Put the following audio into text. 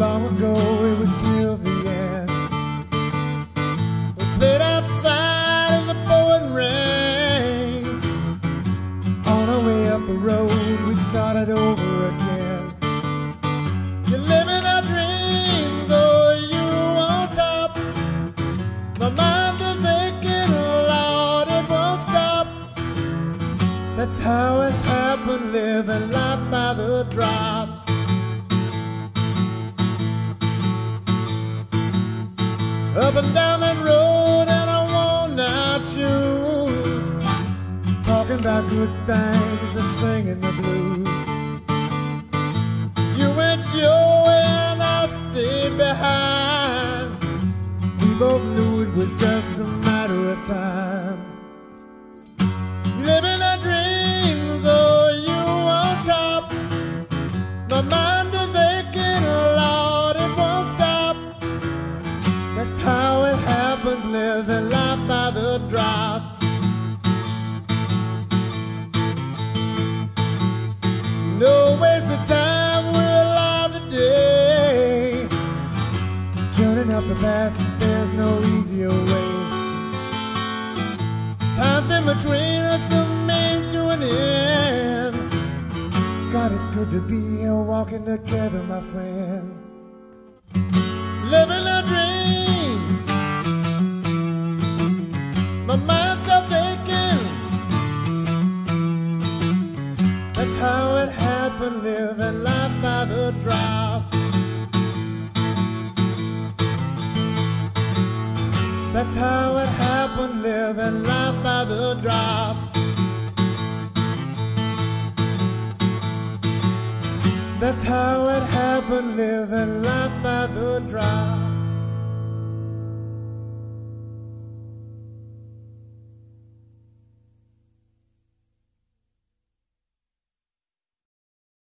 long ago, it was till the end. We played outside in the pouring rain. On our way up the road, we started over again. You're living our dreams, oh, you on top. My mind is aching, oh, Lord, it won't stop. That's how it's happened, living life by the drop. Up and down that road in our worn out shoes. Talking about good things and singing the blues. You went your way and I stayed behind. We both knew it was just a matter of time. Living our dreams, oh, you on top. My mind That's how it happens, living life by the drop. No waste of time, we're alive today. Turning up the past, there's no easier way. Time's been between us, the means to an end. God, it's good to be here walking together, my friend. My mind stopped aching. That's how it happened, living life by the drop. That's how it happened, living life by the drop. That's how it happened, living life by the drop.